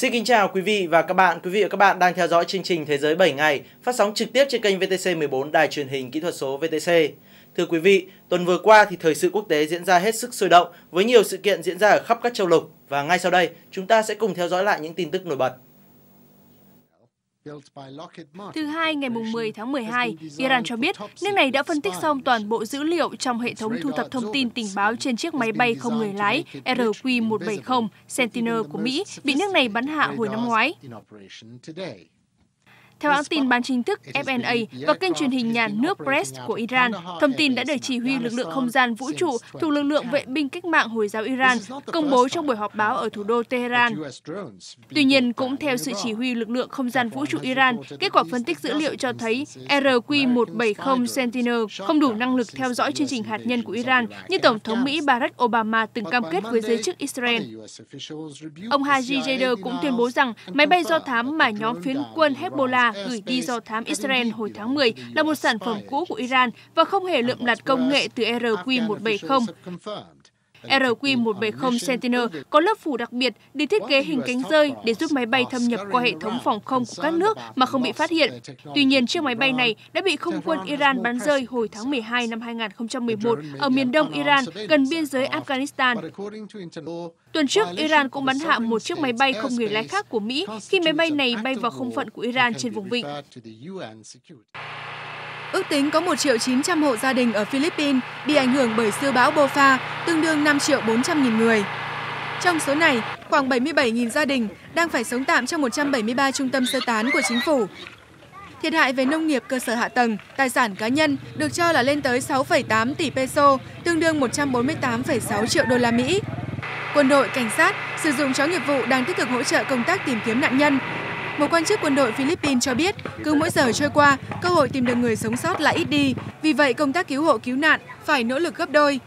Xin kính chào quý vị và các bạn. Quý vị và các bạn đang theo dõi chương trình Thế giới 7 ngày phát sóng trực tiếp trên kênh VTC 14 Đài truyền hình kỹ thuật số VTC. Thưa quý vị, tuần vừa qua thì thời sự quốc tế diễn ra hết sức sôi động với nhiều sự kiện diễn ra ở khắp các châu lục và ngay sau đây chúng ta sẽ cùng theo dõi lại những tin tức nổi bật. Thứ hai ngày 10 tháng 12, Iran cho biết nước này đã phân tích xong toàn bộ dữ liệu trong hệ thống thu thập thông tin tình báo trên chiếc máy bay không người lái RQ-170 Sentinel của Mỹ bị nước này bắn hạ hồi năm ngoái. Theo hãng tin bán chính thức FNA và kênh truyền hình nhà nước Press của Iran, thông tin đã được chỉ huy lực lượng không gian vũ trụ thuộc lực lượng vệ binh cách mạng Hồi giáo Iran công bố trong buổi họp báo ở thủ đô Tehran. Tuy nhiên, cũng theo sự chỉ huy lực lượng không gian vũ trụ Iran, kết quả phân tích dữ liệu cho thấy RQ-170 Sentinel không đủ năng lực theo dõi chương trình hạt nhân của Iran như Tổng thống Mỹ Barack Obama từng cam kết với giới chức Israel. Ông Haji Jader cũng tuyên bố rằng máy bay do thám mà nhóm phiến quân Hezbollah gửi đi do thám Israel hồi tháng 10 là một sản phẩm cũ của Iran và không hề lượm lặt công nghệ từ RQ-170. RQ-170 Sentinel có lớp phủ đặc biệt được thiết kế hình cánh rơi để giúp máy bay thâm nhập qua hệ thống phòng không của các nước mà không bị phát hiện. Tuy nhiên, chiếc máy bay này đã bị không quân Iran bắn rơi hồi tháng 12 năm 2011 ở miền đông Iran, gần biên giới Afghanistan. Tuần trước, Iran cũng bắn hạ một chiếc máy bay không người lái khác của Mỹ khi máy bay này bay vào không phận của Iran trên vùng vịnh. Ước tính có 1 triệu 900 hộ gia đình ở Philippines bị ảnh hưởng bởi siêu bão Bofa, tương đương 5 triệu 400 nghìn người. Trong số này, khoảng 77.000 gia đình đang phải sống tạm trong 173 trung tâm sơ tán của chính phủ. Thiệt hại về nông nghiệp cơ sở hạ tầng, tài sản cá nhân được cho là lên tới 6,8 tỷ peso, tương đương 148,6 triệu đô la Mỹ. Quân đội, cảnh sát sử dụng chó nghiệp vụ đang tích cực hỗ trợ công tác tìm kiếm nạn nhân, một quan chức quân đội Philippines cho biết, cứ mỗi giờ trôi qua, cơ hội tìm được người sống sót lại ít đi. Vì vậy, công tác cứu hộ cứu nạn phải nỗ lực gấp đôi.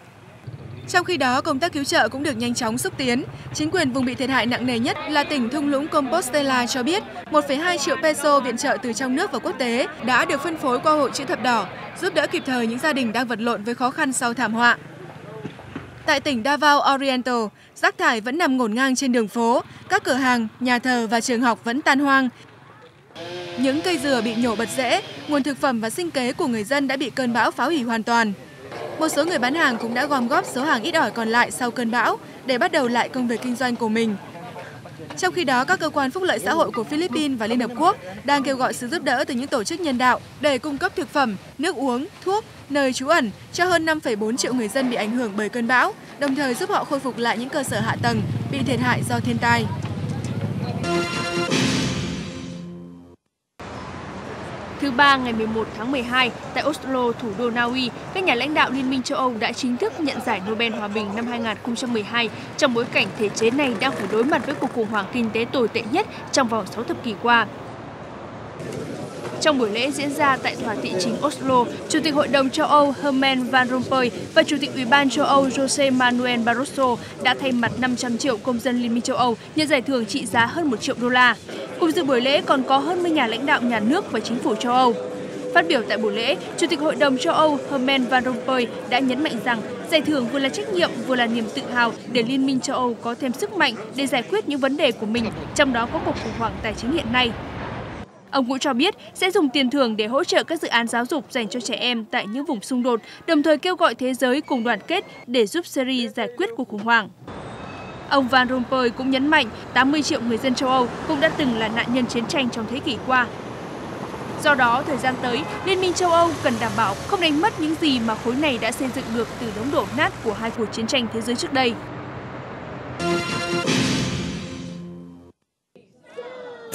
Trong khi đó, công tác cứu trợ cũng được nhanh chóng xúc tiến. Chính quyền vùng bị thiệt hại nặng nề nhất là tỉnh thung lũng Compostela cho biết 1,2 triệu peso viện trợ từ trong nước và quốc tế đã được phân phối qua Hội chữ thập đỏ, giúp đỡ kịp thời những gia đình đang vật lộn với khó khăn sau thảm họa. Tại tỉnh Davao Oriental, rác thải vẫn nằm ngổn ngang trên đường phố, các cửa hàng, nhà thờ và trường học vẫn tan hoang. Những cây dừa bị nhổ bật rễ, nguồn thực phẩm và sinh kế của người dân đã bị cơn bão phá hủy hoàn toàn. Một số người bán hàng cũng đã gom góp số hàng ít ỏi còn lại sau cơn bão để bắt đầu lại công việc kinh doanh của mình. Trong khi đó, các cơ quan phúc lợi xã hội của Philippines và Liên Hợp Quốc đang kêu gọi sự giúp đỡ từ những tổ chức nhân đạo để cung cấp thực phẩm, nước uống, thuốc, nơi trú ẩn cho hơn 5,4 triệu người dân bị ảnh hưởng bởi cơn bão, đồng thời giúp họ khôi phục lại những cơ sở hạ tầng bị thiệt hại do thiên tai. Thứ ba ngày 11 tháng 12, tại Oslo, thủ đô Na Uy, các nhà lãnh đạo Liên minh châu Âu đã chính thức nhận giải Nobel Hòa bình năm 2012 trong bối cảnh thể chế này đang phải đối mặt với cuộc khủng hoảng kinh tế tồi tệ nhất trong vòng 6 thập kỷ qua. Trong buổi lễ diễn ra tại tòa thị chính Oslo, Chủ tịch Hội đồng châu Âu Herman Van Rompuy và Chủ tịch Ủy ban châu Âu Jose Manuel Barroso đã thay mặt 500 triệu công dân Liên minh châu Âu nhận giải thưởng trị giá hơn 1 triệu đô la. Cùng dự buổi lễ còn có hơn 10 nhà lãnh đạo nhà nước và chính phủ châu Âu. Phát biểu tại buổi lễ, Chủ tịch Hội đồng châu Âu Herman Van Rompuy đã nhấn mạnh rằng giải thưởng vừa là trách nhiệm vừa là niềm tự hào để Liên minh châu Âu có thêm sức mạnh để giải quyết những vấn đề của mình, trong đó có cuộc khủng hoảng tài chính hiện nay. Ông cũng cho biết sẽ dùng tiền thưởng để hỗ trợ các dự án giáo dục dành cho trẻ em tại những vùng xung đột, đồng thời kêu gọi thế giới cùng đoàn kết để giúp Syria giải quyết cuộc khủng hoảng. Ông Van Rompuy cũng nhấn mạnh 80 triệu người dân châu Âu cũng đã từng là nạn nhân chiến tranh trong thế kỷ qua. Do đó, thời gian tới, Liên minh châu Âu cần đảm bảo không đánh mất những gì mà khối này đã xây dựng được từ đống đổ nát của hai cuộc chiến tranh thế giới trước đây.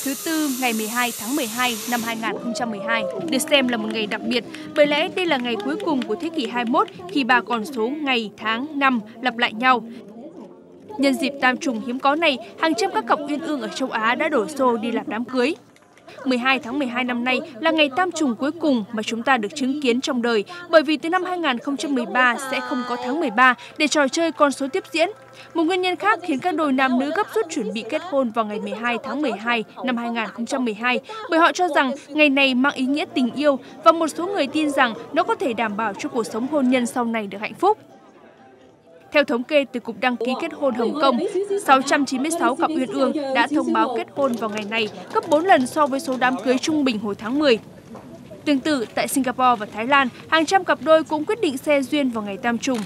Thứ Tư ngày 12 tháng 12 năm 2012 được xem là một ngày đặc biệt bởi lẽ đây là ngày cuối cùng của thế kỷ 21 khi ba con số ngày, tháng, năm lặp lại nhau. Nhân dịp tam trùng hiếm có này, hàng trăm các cặp uyên ương ở châu Á đã đổ xô đi làm đám cưới. 12 tháng 12 năm nay là ngày tam trùng cuối cùng mà chúng ta được chứng kiến trong đời, bởi vì từ năm 2013 sẽ không có tháng 13 để trò chơi con số tiếp diễn. Một nguyên nhân khác khiến các đôi nam nữ gấp rút chuẩn bị kết hôn vào ngày 12 tháng 12 năm 2012 bởi họ cho rằng ngày này mang ý nghĩa tình yêu và một số người tin rằng nó có thể đảm bảo cho cuộc sống hôn nhân sau này được hạnh phúc. Theo thống kê từ Cục Đăng ký Kết hôn Hồng Kông, 696 cặp uyên ương đã thông báo kết hôn vào ngày này, gấp 4 lần so với số đám cưới trung bình hồi tháng 10. Tương tự, tại Singapore và Thái Lan, hàng trăm cặp đôi cũng quyết định xe duyên vào ngày tam trùng.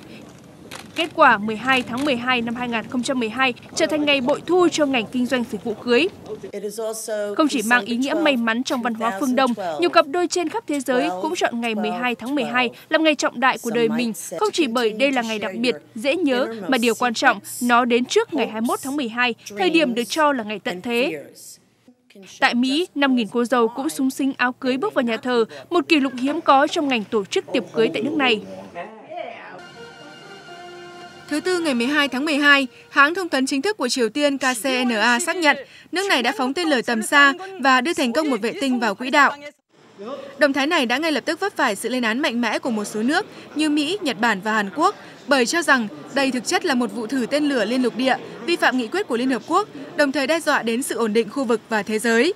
Kết quả 12 tháng 12 năm 2012 trở thành ngày bội thu cho ngành kinh doanh dịch vụ cưới. Không chỉ mang ý nghĩa may mắn trong văn hóa phương Đông, nhiều cặp đôi trên khắp thế giới cũng chọn ngày 12 tháng 12 làm ngày trọng đại của đời mình, không chỉ bởi đây là ngày đặc biệt, dễ nhớ, mà điều quan trọng, nó đến trước ngày 21 tháng 12, thời điểm được cho là ngày tận thế. Tại Mỹ, 5.000 cô dâu cũng súng xính áo cưới bước vào nhà thờ, một kỷ lục hiếm có trong ngành tổ chức tiệc cưới tại nước này. Thứ Tư ngày 12 tháng 12, hãng thông tấn chính thức của Triều Tiên KCNA xác nhận nước này đã phóng tên lửa tầm xa và đưa thành công một vệ tinh vào quỹ đạo. Động thái này đã ngay lập tức vấp phải sự lên án mạnh mẽ của một số nước như Mỹ, Nhật Bản và Hàn Quốc bởi cho rằng đây thực chất là một vụ thử tên lửa liên lục địa, vi phạm nghị quyết của Liên Hợp Quốc, đồng thời đe dọa đến sự ổn định khu vực và thế giới.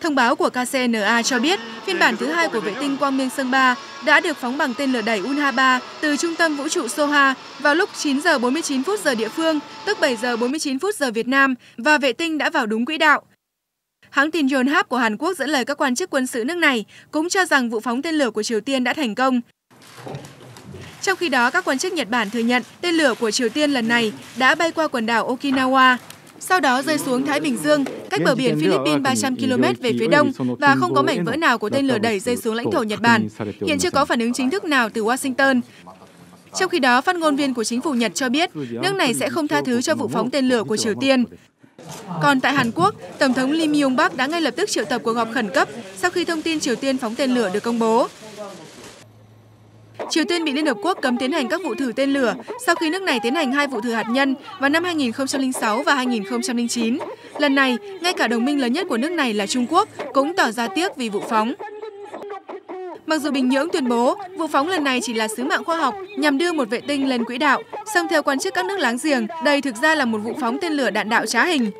Thông báo của KCNA cho biết phiên bản thứ hai của vệ tinh Quang Minh Sơn 3 đã được phóng bằng tên lửa đẩy Unha-3 từ trung tâm vũ trụ Soha vào lúc 9 giờ 49 phút giờ địa phương, tức 7 giờ 49 phút giờ Việt Nam và vệ tinh đã vào đúng quỹ đạo. Hãng tin Yonhap của Hàn Quốc dẫn lời các quan chức quân sự nước này cũng cho rằng vụ phóng tên lửa của Triều Tiên đã thành công. Trong khi đó, các quan chức Nhật Bản thừa nhận tên lửa của Triều Tiên lần này đã bay qua quần đảo Okinawa, sau đó rơi xuống Thái Bình Dương, cách bờ biển Philippines 300 km về phía đông và không có mảnh vỡ nào của tên lửa đẩy rơi xuống lãnh thổ Nhật Bản. Hiện chưa có phản ứng chính thức nào từ Washington. Trong khi đó, phát ngôn viên của chính phủ Nhật cho biết nước này sẽ không tha thứ cho vụ phóng tên lửa của Triều Tiên. Còn tại Hàn Quốc, Tổng thống Lee Myung-bak đã ngay lập tức triệu tập cuộc họp khẩn cấp sau khi thông tin Triều Tiên phóng tên lửa được công bố. Triều Tiên bị Liên Hợp Quốc cấm tiến hành các vụ thử tên lửa sau khi nước này tiến hành hai vụ thử hạt nhân vào năm 2006 và 2009. Lần này, ngay cả đồng minh lớn nhất của nước này là Trung Quốc cũng tỏ ra tiếc vì vụ phóng. Mặc dù Bình Nhưỡng tuyên bố vụ phóng lần này chỉ là sứ mạng khoa học nhằm đưa một vệ tinh lên quỹ đạo, song theo quan chức các nước láng giềng, đây thực ra là một vụ phóng tên lửa đạn đạo trá hình.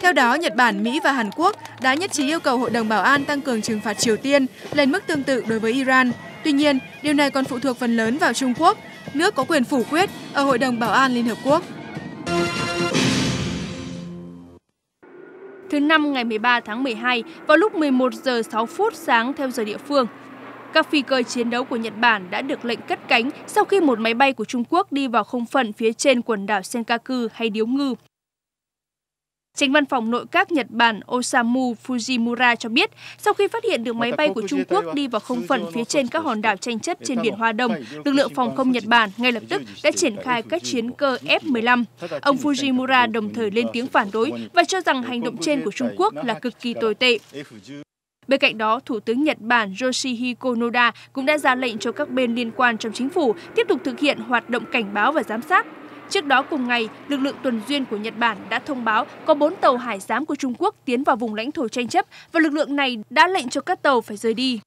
Theo đó, Nhật Bản, Mỹ và Hàn Quốc đã nhất trí yêu cầu Hội đồng Bảo an tăng cường trừng phạt Triều Tiên lên mức tương tự đối với Iran. Tuy nhiên, điều này còn phụ thuộc phần lớn vào Trung Quốc, nước có quyền phủ quyết ở Hội đồng Bảo an Liên Hợp Quốc. Thứ năm ngày 13 tháng 12, vào lúc 11 giờ 6 phút sáng theo giờ địa phương, các phi cơ chiến đấu của Nhật Bản đã được lệnh cất cánh sau khi một máy bay của Trung Quốc đi vào không phận phía trên quần đảo Senkaku hay Điếu Ngư. Tránh văn phòng nội các Nhật Bản Osamu Fujimura cho biết, sau khi phát hiện được máy bay của Trung Quốc đi vào không phận phía trên các hòn đảo tranh chấp trên biển Hoa Đông, lực lượng phòng không Nhật Bản ngay lập tức đã triển khai các chiến cơ F-15. Ông Fujimura đồng thời lên tiếng phản đối và cho rằng hành động trên của Trung Quốc là cực kỳ tồi tệ. Bên cạnh đó, Thủ tướng Nhật Bản Yoshihiko Noda cũng đã ra lệnh cho các bên liên quan trong chính phủ tiếp tục thực hiện hoạt động cảnh báo và giám sát. Trước đó cùng ngày, lực lượng tuần duyên của Nhật Bản đã thông báo có 4 tàu hải giám của Trung Quốc tiến vào vùng lãnh thổ tranh chấp và lực lượng này đã lệnh cho các tàu phải rời đi.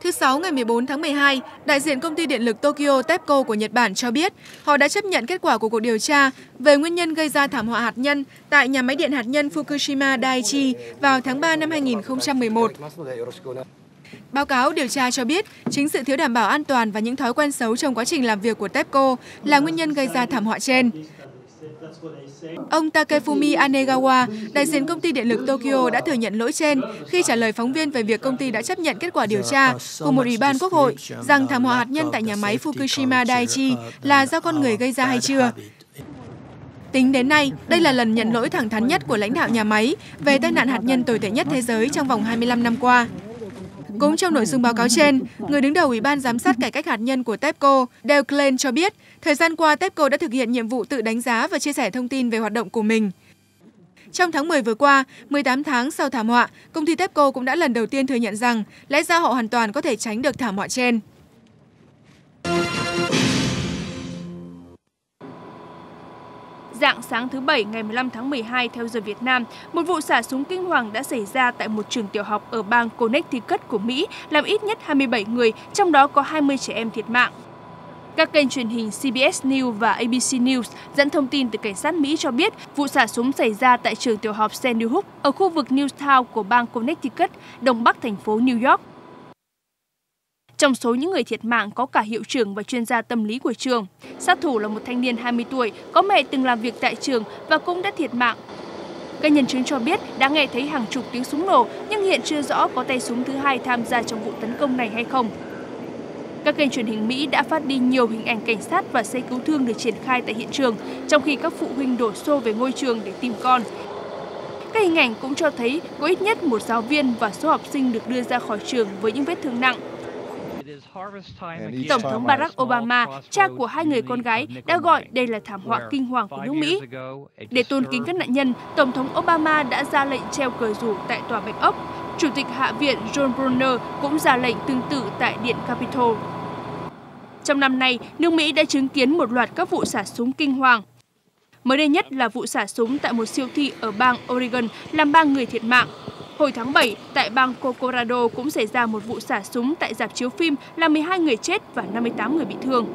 Thứ Sáu ngày 14 tháng 12, đại diện công ty điện lực Tokyo TEPCO của Nhật Bản cho biết họ đã chấp nhận kết quả của cuộc điều tra về nguyên nhân gây ra thảm họa hạt nhân tại nhà máy điện hạt nhân Fukushima Daiichi vào tháng 3 năm 2011. Báo cáo điều tra cho biết, chính sự thiếu đảm bảo an toàn và những thói quen xấu trong quá trình làm việc của TEPCO là nguyên nhân gây ra thảm họa trên. Ông Takefumi Anegawa, đại diện công ty điện lực Tokyo đã thừa nhận lỗi trên khi trả lời phóng viên về việc công ty đã chấp nhận kết quả điều tra của một ủy ban quốc hội rằng thảm họa hạt nhân tại nhà máy Fukushima Daiichi là do con người gây ra hay chưa. Tính đến nay, đây là lần nhận lỗi thẳng thắn nhất của lãnh đạo nhà máy về tai nạn hạt nhân tồi tệ nhất thế giới trong vòng 25 năm qua. Cũng trong nội dung báo cáo trên, người đứng đầu Ủy ban Giám sát Cải cách hạt nhân của TEPCO, Dale Klein cho biết, thời gian qua TEPCO đã thực hiện nhiệm vụ tự đánh giá và chia sẻ thông tin về hoạt động của mình. Trong tháng 10 vừa qua, 18 tháng sau thảm họa, công ty TEPCO cũng đã lần đầu tiên thừa nhận rằng lẽ ra họ hoàn toàn có thể tránh được thảm họa trên. Dạng sáng thứ Bảy ngày 15 tháng 12 theo giờ Việt Nam, một vụ xả súng kinh hoàng đã xảy ra tại một trường tiểu học ở bang Connecticut của Mỹ, làm ít nhất 27 người, trong đó có 20 trẻ em thiệt mạng. Các kênh truyền hình CBS News và ABC News dẫn thông tin từ cảnh sát Mỹ cho biết vụ xả súng xảy ra tại trường tiểu học Sandy Hook ở khu vực Newtown của bang Connecticut, đông bắc thành phố New York. Trong số những người thiệt mạng có cả hiệu trưởng và chuyên gia tâm lý của trường. Sát thủ là một thanh niên 20 tuổi, có mẹ từng làm việc tại trường và cũng đã thiệt mạng. Các nhân chứng cho biết đã nghe thấy hàng chục tiếng súng nổ, nhưng hiện chưa rõ có tay súng thứ hai tham gia trong vụ tấn công này hay không. Các kênh truyền hình Mỹ đã phát đi nhiều hình ảnh cảnh sát và xe cứu thương được triển khai tại hiện trường, trong khi các phụ huynh đổ xô về ngôi trường để tìm con. Các hình ảnh cũng cho thấy có ít nhất một giáo viên và số học sinh được đưa ra khỏi trường với những vết thương nặng. Tổng thống Barack Obama, cha của hai người con gái, đã gọi đây là thảm họa kinh hoàng của nước Mỹ. Để tôn kính các nạn nhân, Tổng thống Obama đã ra lệnh treo cờ rủ tại Tòa Bạch Ốc. Chủ tịch Hạ viện John Brunner cũng ra lệnh tương tự tại Điện Capitol. Trong năm nay, nước Mỹ đã chứng kiến một loạt các vụ xả súng kinh hoàng. Mới đây nhất là vụ xả súng tại một siêu thị ở bang Oregon làm ba người thiệt mạng. Hồi tháng 7, tại bang Colorado cũng xảy ra một vụ xả súng tại dạp chiếu phim làm 12 người chết và 58 người bị thương.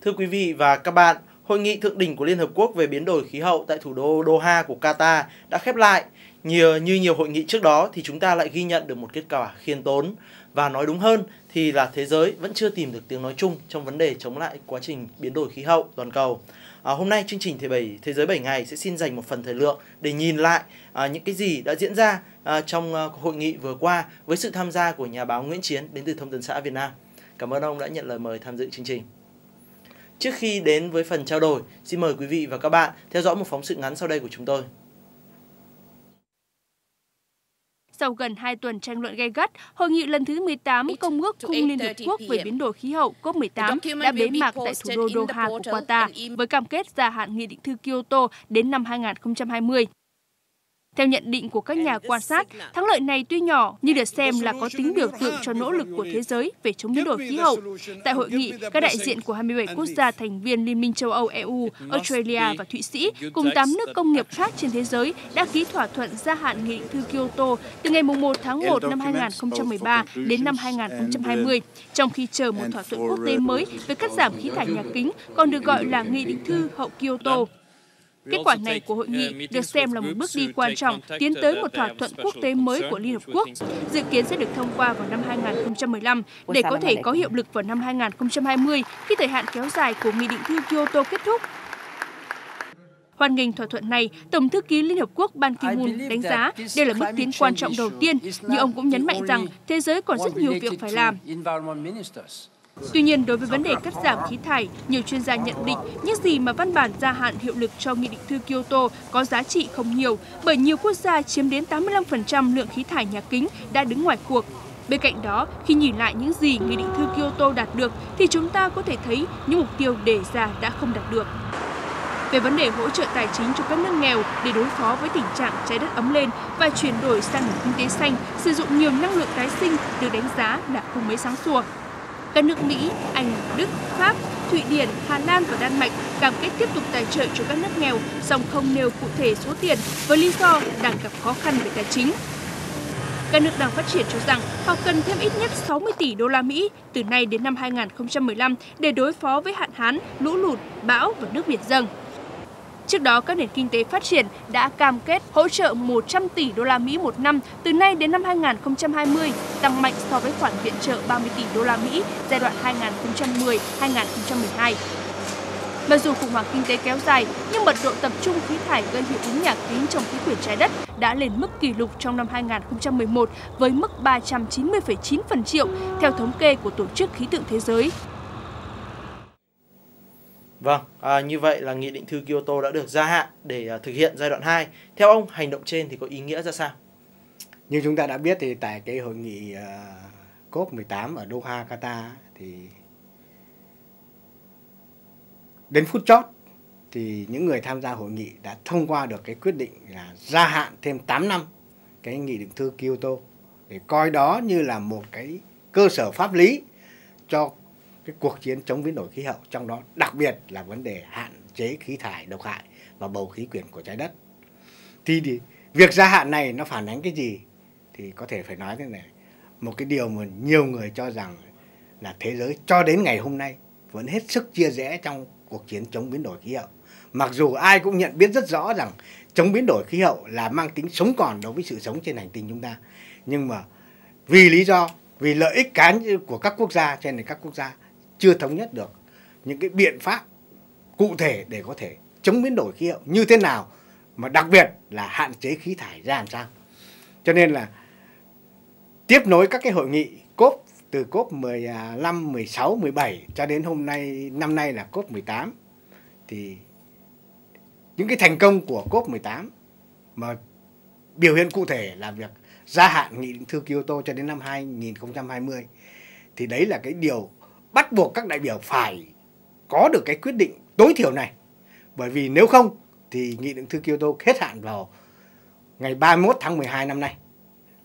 Thưa quý vị và các bạn, Hội nghị thượng đỉnh của Liên Hợp Quốc về biến đổi khí hậu tại thủ đô Doha của Qatar đã khép lại. Nhiều, như nhiều hội nghị trước đó thì chúng ta lại ghi nhận được một kết quả khiêm tốn. Và nói đúng hơn thì là thế giới vẫn chưa tìm được tiếng nói chung trong vấn đề chống lại quá trình biến đổi khí hậu toàn cầu. À, hôm nay chương trình Thế, bảy Thế giới 7 ngày sẽ xin dành một phần thời lượng để nhìn lại à, những cái gì đã diễn ra à, trong à, hội nghị vừa qua với sự tham gia của nhà báo Nguyễn Chiến đến từ Thông tấn xã Việt Nam. Cảm ơn ông đã nhận lời mời tham dự chương trình. Trước khi đến với phần trao đổi, xin mời quý vị và các bạn theo dõi một phóng sự ngắn sau đây của chúng tôi. Sau gần 2 tuần tranh luận gay gắt, hội nghị lần thứ 18 Công ước Khung Liên Hợp Quốc về biến đổi khí hậu COP18 đã bế mạc tại thủ đô Doha của Qatar với cam kết gia hạn Nghị định thư Kyoto đến năm 2020. Theo nhận định của các nhà quan sát, thắng lợi này tuy nhỏ nhưng được xem là có tính biểu tượng cho nỗ lực của thế giới về chống biến đổi khí hậu. Tại hội nghị, các đại diện của 27 quốc gia thành viên Liên minh châu Âu EU, Australia và Thụy Sĩ cùng 8 nước công nghiệp khác trên thế giới đã ký thỏa thuận gia hạn Nghị định thư Kyoto từ ngày 1 tháng 1 năm 2013 đến năm 2020, trong khi chờ một thỏa thuận quốc tế mới về cắt giảm khí thải nhà kính, còn được gọi là Nghị định thư hậu Kyoto. Kết quả này của hội nghị được xem là một bước đi quan trọng tiến tới một thỏa thuận quốc tế mới của Liên Hợp Quốc, dự kiến sẽ được thông qua vào năm 2015 để có thể có hiệu lực vào năm 2020 khi thời hạn kéo dài của Nghị định thư Kyoto kết thúc. Hoan nghênh thỏa thuận này, Tổng thư ký Liên Hợp Quốc Ban Ki-moon đánh giá đây là bước tiến quan trọng đầu tiên, nhưng ông cũng nhấn mạnh rằng thế giới còn rất nhiều việc phải làm. Tuy nhiên, đối với vấn đề cắt giảm khí thải, nhiều chuyên gia nhận định những gì mà văn bản gia hạn hiệu lực cho Nghị định thư Kyoto có giá trị không nhiều, bởi nhiều quốc gia chiếm đến 85% lượng khí thải nhà kính đã đứng ngoài cuộc. Bên cạnh đó, khi nhìn lại những gì Nghị định thư Kyoto đạt được, thì chúng ta có thể thấy những mục tiêu đề ra đã không đạt được. Về vấn đề hỗ trợ tài chính cho các nước nghèo để đối phó với tình trạng trái đất ấm lên và chuyển đổi sang nền kinh tế xanh, sử dụng nhiều năng lượng tái sinh được đánh giá là không mấy sáng sủa. Các nước Mỹ, Anh, Đức, Pháp, Thụy Điển, Hà Lan và Đan Mạch cam kết tiếp tục tài trợ cho các nước nghèo, song không nêu cụ thể số tiền với lý do đang gặp khó khăn về tài chính. Các nước đang phát triển cho rằng họ cần thêm ít nhất 60 tỷ đô la Mỹ từ nay đến năm 2015 để đối phó với hạn hán, lũ lụt, bão và nước biển dâng. Trước đó, các nền kinh tế phát triển đã cam kết hỗ trợ 100 tỷ đô la Mỹ một năm từ nay đến năm 2020, tăng mạnh so với khoản viện trợ 30 tỷ đô la Mỹ giai đoạn 2010-2012. Mặc dù khủng hoảng kinh tế kéo dài, nhưng mật độ tập trung khí thải gây hiệu ứng nhà kính trong khí quyển trái đất đã lên mức kỷ lục trong năm 2011 với mức 390,9 phần triệu theo thống kê của Tổ chức Khí tượng Thế giới. Vâng, à, như vậy là Nghị định thư Kyoto đã được gia hạn để à, thực hiện giai đoạn 2. Theo ông, hành động trên thì có ý nghĩa ra sao? Như chúng ta đã biết thì tại cái hội nghị à, uh, COP18 ở Doha, Qatar thì đến phút chót thì những người tham gia hội nghị đã thông qua được cái quyết định là gia hạn thêm 8 năm cái nghị định thư Kyoto để coi đó như là một cái cơ sở pháp lý cho cái cuộc chiến chống biến đổi khí hậu trong đó đặc biệt là vấn đề hạn chế khí thải độc hại và bầu khí quyển của trái đất. Thì, thì việc gia hạn này nó phản ánh cái gì? Thì có thể phải nói thế này một cái điều mà nhiều người cho rằng là thế giới cho đến ngày hôm nay vẫn hết sức chia rẽ trong cuộc chiến chống biến đổi khí hậu. Mặc dù ai cũng nhận biết rất rõ rằng chống biến đổi khí hậu là mang tính sống còn đối với sự sống trên hành tinh chúng ta. Nhưng mà vì lý do, vì lợi ích cá của các quốc gia cho nên các quốc gia chưa thống nhất được những cái biện pháp cụ thể để có thể chống biến đổi khí hậu như thế nào mà đặc biệt là hạn chế khí thải ra làm sao. Cho nên là tiếp nối các cái hội nghị COP từ COP 15, 16, 17 cho đến hôm nay năm nay là COP 18 thì những cái thành công của COP 18 mà biểu hiện cụ thể là việc gia hạn nghị định thư Kyoto cho đến năm 2020 thì đấy là cái điều bắt buộc các đại biểu phải có được cái quyết định tối thiểu này. Bởi vì nếu không thì nghị định thư Kyoto hết hạn vào ngày 31 tháng 12 năm nay.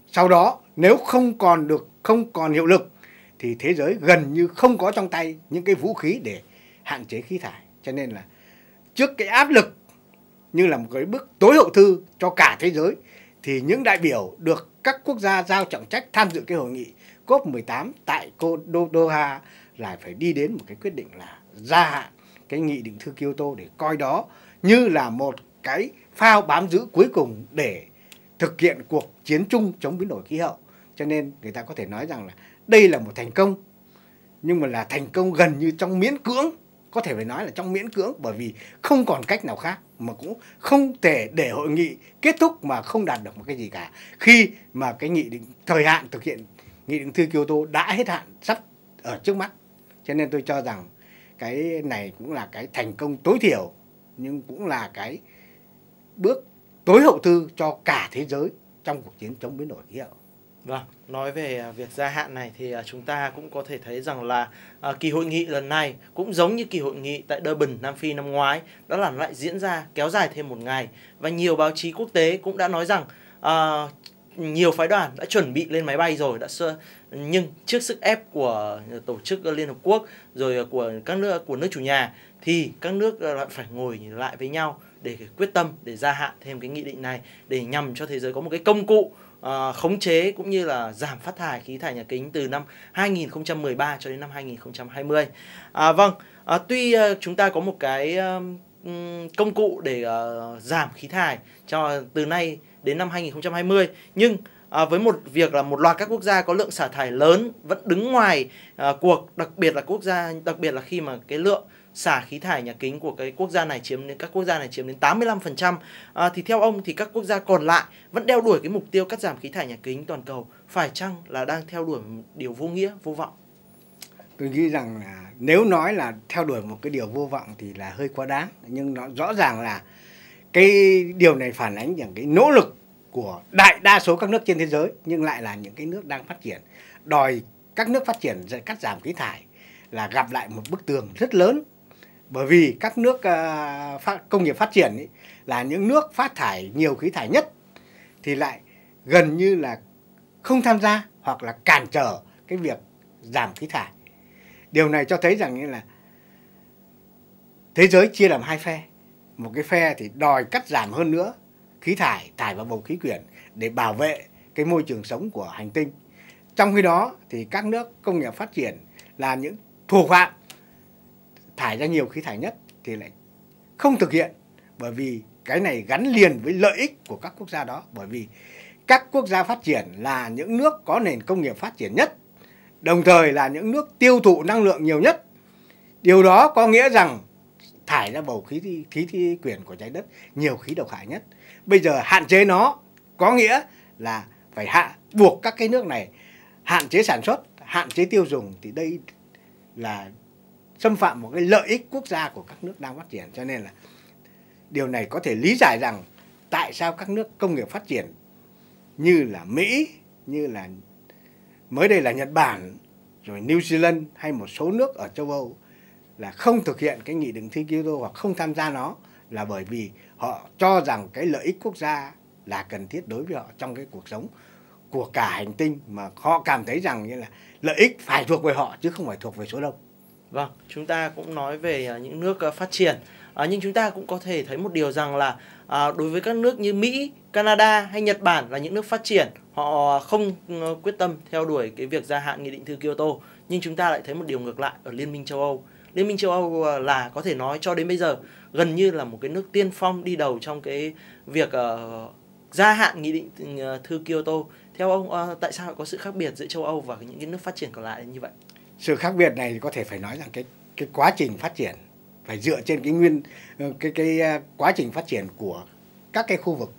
Sau đó, nếu không còn được, không còn hiệu lực, thì thế giới gần như không có trong tay những cái vũ khí để hạn chế khí thải. Cho nên là trước cái áp lực như là một cái bước tối hậu thư cho cả thế giới, thì những đại biểu được các quốc gia giao trọng trách tham dự cái hội nghị COP18 tại Doha là phải đi đến một cái quyết định là gia hạn cái nghị định thư Kyoto để coi đó như là một cái phao bám giữ cuối cùng để thực hiện cuộc chiến chung chống biến đổi khí hậu. Cho nên người ta có thể nói rằng là đây là một thành công, nhưng mà là thành công gần như trong miễn cưỡng, có thể phải nói là trong miễn cưỡng, bởi vì không còn cách nào khác mà cũng không thể để hội nghị kết thúc mà không đạt được một cái gì cả khi mà cái nghị định, thời hạn thực hiện nghị định thư Kyoto đã hết hạn sắp ở trước mắt cho nên tôi cho rằng cái này cũng là cái thành công tối thiểu nhưng cũng là cái bước tối hậu thư cho cả thế giới trong cuộc chiến chống biến đổi khí hậu. Vâng, nói về à, việc gia hạn này thì à, chúng ta cũng có thể thấy rằng là à, kỳ hội nghị lần này cũng giống như kỳ hội nghị tại Durban, Nam Phi năm ngoái, đó là lại diễn ra kéo dài thêm một ngày và nhiều báo chí quốc tế cũng đã nói rằng uh, nhiều phái đoàn đã chuẩn bị lên máy bay rồi đã nhưng trước sức ép của tổ chức Liên Hợp Quốc rồi của các nước của nước chủ nhà thì các nước ờ, lại phải ngồi lại với nhau để quyết tâm để gia hạn thêm cái nghị định này để nhằm cho thế giới có một cái công cụ uh, khống chế cũng như là giảm phát thải khí thải nhà kính từ năm 2013 cho đến năm 2020. À, vâng, à, tuy uh, chúng ta có một cái uh, công cụ để uh, giảm khí thải cho từ nay đến năm 2020 nhưng à, với một việc là một loạt các quốc gia có lượng xả thải lớn vẫn đứng ngoài à, cuộc đặc biệt là quốc gia đặc biệt là khi mà cái lượng xả khí thải nhà kính của cái quốc gia này chiếm đến các quốc gia này chiếm đến 85% à, thì theo ông thì các quốc gia còn lại vẫn đeo đuổi cái mục tiêu cắt giảm khí thải nhà kính toàn cầu phải chăng là đang theo đuổi một điều vô nghĩa vô vọng? Tôi nghĩ rằng là nếu nói là theo đuổi một cái điều vô vọng thì là hơi quá đáng nhưng nó rõ ràng là cái điều này phản ánh những cái nỗ lực của đại đa số các nước trên thế giới nhưng lại là những cái nước đang phát triển. Đòi các nước phát triển cắt giảm khí thải là gặp lại một bức tường rất lớn. Bởi vì các nước uh, phát, công nghiệp phát triển ý, là những nước phát thải nhiều khí thải nhất thì lại gần như là không tham gia hoặc là cản trở cái việc giảm khí thải. Điều này cho thấy rằng như là thế giới chia làm hai phe. Một cái phe thì đòi cắt giảm hơn nữa khí thải thải vào bầu khí quyển để bảo vệ cái môi trường sống của hành tinh. Trong khi đó thì các nước công nghiệp phát triển là những thủ phạm thải ra nhiều khí thải nhất thì lại không thực hiện bởi vì cái này gắn liền với lợi ích của các quốc gia đó. Bởi vì các quốc gia phát triển là những nước có nền công nghiệp phát triển nhất đồng thời là những nước tiêu thụ năng lượng nhiều nhất. Điều đó có nghĩa rằng thải ra bầu khí khí, khí quyển của trái đất nhiều khí độc hại nhất bây giờ hạn chế nó có nghĩa là phải hạ, buộc các cái nước này hạn chế sản xuất, hạn chế tiêu dùng thì đây là xâm phạm một cái lợi ích quốc gia của các nước đang phát triển. Cho nên là điều này có thể lý giải rằng tại sao các nước công nghiệp phát triển như là Mỹ, như là mới đây là Nhật Bản, rồi New Zealand hay một số nước ở châu Âu là không thực hiện cái nghị định thư Kyoto hoặc không tham gia nó là bởi vì họ cho rằng cái lợi ích quốc gia là cần thiết đối với họ trong cái cuộc sống của cả hành tinh mà họ cảm thấy rằng như là lợi ích phải thuộc về họ chứ không phải thuộc về số đông. Vâng, chúng ta cũng nói về à, những nước à, phát triển, à, nhưng chúng ta cũng có thể thấy một điều rằng là à, đối với các nước như Mỹ, Canada hay Nhật Bản là những nước phát triển, họ không ừ, quyết tâm theo đuổi cái việc gia hạn nghị định thư Kyoto, nhưng chúng ta lại thấy một điều ngược lại ở Liên minh châu Âu. Liên minh châu Âu ờ, là có thể nói cho đến bây giờ gần như là một cái nước tiên phong đi đầu trong cái việc uh, gia hạn nghị định uh, thư Kyoto. Theo ông uh, tại sao có sự khác biệt giữa châu Âu và những cái nước phát triển còn lại như vậy? Sự khác biệt này thì có thể phải nói rằng cái cái quá trình phát triển phải dựa trên cái nguyên cái cái quá trình phát triển của các cái khu vực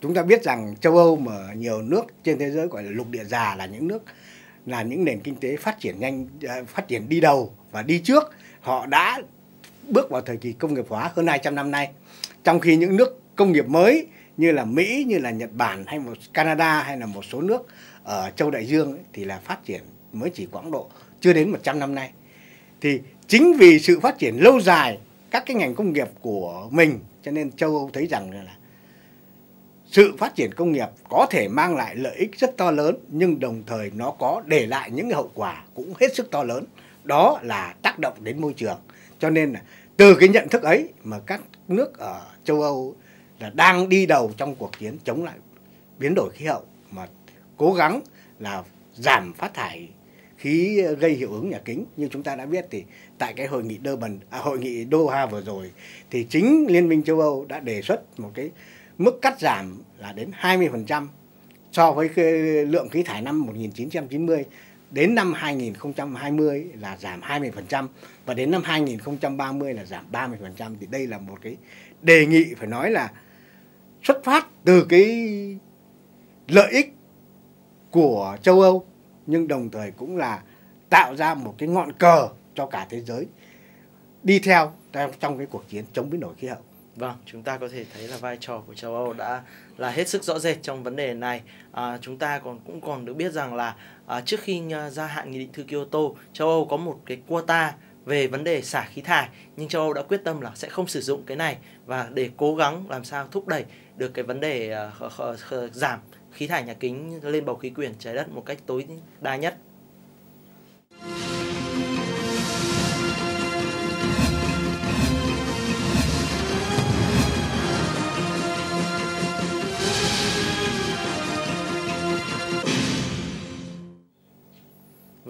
chúng ta biết rằng châu Âu mà nhiều nước trên thế giới gọi là lục địa già là những nước là những nền kinh tế phát triển nhanh phát triển đi đầu và đi trước họ đã bước vào thời kỳ công nghiệp hóa hơn 200 năm nay. Trong khi những nước công nghiệp mới như là Mỹ như là Nhật Bản hay một Canada hay là một số nước ở châu Đại Dương ấy, thì là phát triển mới chỉ quãng độ chưa đến 100 năm nay. Thì chính vì sự phát triển lâu dài các cái ngành công nghiệp của mình cho nên châu Âu thấy rằng là sự phát triển công nghiệp có thể mang lại lợi ích rất to lớn nhưng đồng thời nó có để lại những hậu quả cũng hết sức to lớn đó là tác động đến môi trường. Cho nên là từ cái nhận thức ấy mà các nước ở châu Âu là đang đi đầu trong cuộc chiến chống lại biến đổi khí hậu mà cố gắng là giảm phát thải khí gây hiệu ứng nhà kính. Như chúng ta đã biết thì tại cái hội nghị Durban à, hội nghị Doha vừa rồi thì chính Liên minh châu Âu đã đề xuất một cái mức cắt giảm là đến 20% so với cái lượng khí thải năm 1990 đến năm 2020 là giảm 20% và đến năm 2030 là giảm 30% thì đây là một cái đề nghị phải nói là xuất phát từ cái lợi ích của châu Âu, nhưng đồng thời cũng là tạo ra một cái ngọn cờ cho cả thế giới đi theo trong cái cuộc chiến chống biến đổi khí hậu. Vâng, chúng ta có thể thấy là vai trò của châu Âu đã là hết sức rõ rệt trong vấn đề này. À, chúng ta còn cũng còn được biết rằng là à, trước khi gia hạn nghị định thư Kyoto, châu Âu có một cái quota về vấn đề xả khí thải nhưng châu Âu đã quyết tâm là sẽ không sử dụng cái này và để cố gắng làm sao thúc đẩy được cái vấn đề uh, giảm khí thải nhà kính lên bầu khí quyển trái đất một cách tối đa nhất.